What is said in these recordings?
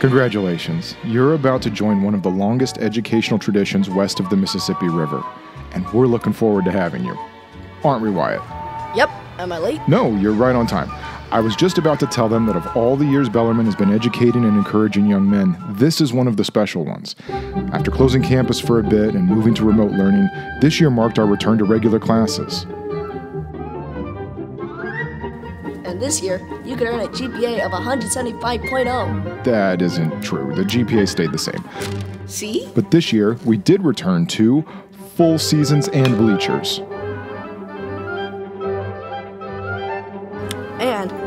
Congratulations. You're about to join one of the longest educational traditions west of the Mississippi River, and we're looking forward to having you. Aren't we, Wyatt? Yep. Am I late? No, you're right on time. I was just about to tell them that of all the years Bellarmine has been educating and encouraging young men, this is one of the special ones. After closing campus for a bit and moving to remote learning, this year marked our return to regular classes. And this year, you could earn a GPA of 175.0. That isn't true. The GPA stayed the same. See? But this year, we did return to full seasons and bleachers.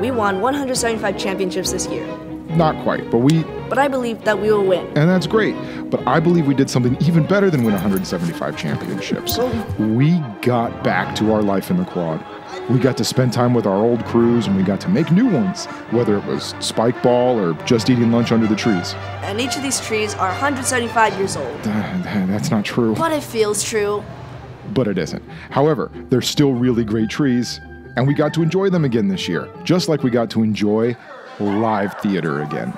We won 175 championships this year. Not quite, but we, But I believe that we will win. and that's great. But I believe we did something even better than win 175 championships. We got back to our life in the quad. We got to spend time with our old crews and we got to make new ones, whether it was spike ball or just eating lunch under the trees. And each of these trees are 175 years old. Uh, That's not true, But it feels true. but it isn't. However, they're still really great trees, and we got to enjoy them again this year, just like we got to enjoy live theater again.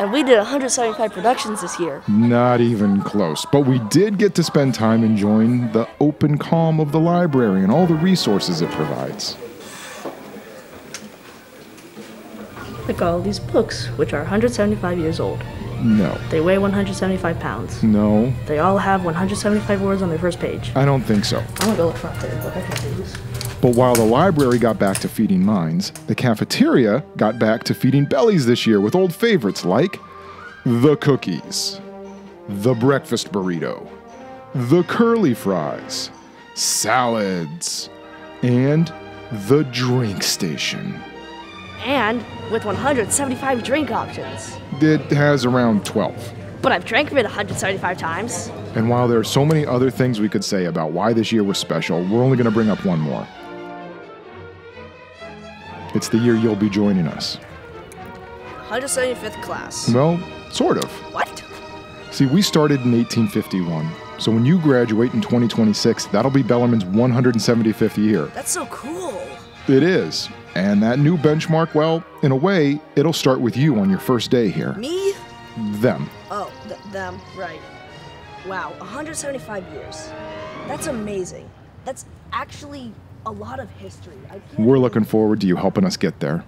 And we did 175 productions this year. Not even close. But we did get to spend time enjoying the open calm of the library and all the resources it provides. Look at all these books, which are 175 years old. No, They weigh 175 pounds. no, They all have 175 words on their first page. I don't think so. I'm gonna go look for a third book. I can do this. But while the library got back to feeding minds, the cafeteria got back to feeding bellies this year with old favorites like the cookies, the breakfast burrito, the curly fries, salads, and the drink station. And with 175 drink options. It has around 12. But I've drank it 175 times. And while there are so many other things we could say about why this year was special, we're only going to bring up one more. It's the year you'll be joining us. 175th class. Well, sort of. What? See, we started in 1851. So when you graduate in 2026, that'll be Bellarmine's 175th year. That's so cool. It is. And that new benchmark, well, in a way, it'll start with you on your first day here. Me? Them. Oh, th- them, right. Wow, 175 years. That's amazing. That's actually a lot of history. We're looking forward to you helping us get there.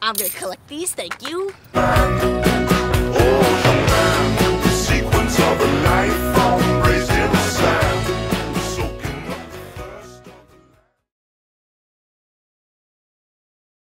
I'm gonna collect these, thank you.